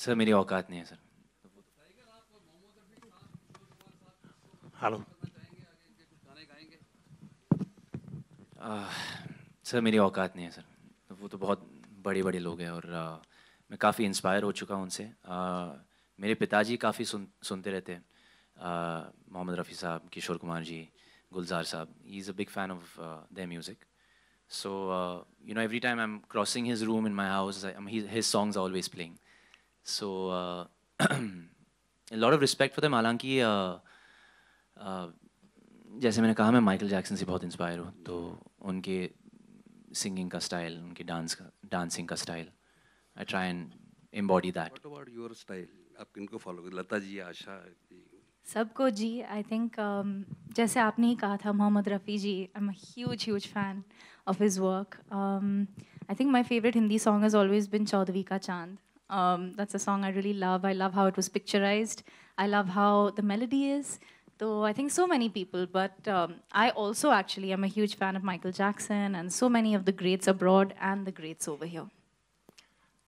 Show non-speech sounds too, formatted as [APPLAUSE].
Sir मेरी औकात नहीं है सर। हेलो। सर मेरी औकात नहीं है सर। वो तो बहुत बड़े बड़े लोग हैं और आ, मैं काफ़ी इंस्पायर हो चुका हूँ उनसे। आ, मेरे पिताजी काफ़ी सुन सुनते रहते हैं। मोहम्मद रफ़ी साहब किशोर Kumar ji Gulzar sahab he is a big fan of their music so you know every time I am crossing his room in my house his songs he, his so uh, [CLEARS THROAT] a lot of respect for them. हालाँकि uh, uh, जैसे मैंने कहा मैं Michael Jackson से बहुत inspire हूँ तो उनके सिंगिंग का स्टाइल उनके डांस का डांसिंग का style I try and embody that what about your style आप किनको फॉलो करते लता जी आशा जी। सबको जी आई थिंक um, जैसे आपने ही कहा था Mohammed Rafi ji I am a huge huge fan of his work I think my favourite Hindi song has always been Chaudhary का चाँद um, that's a song I really love. I love how it was picturized. I love how the melody is. Though I think so many people, but um, I also actually am a huge fan of Michael Jackson and so many of the greats abroad and the greats over here.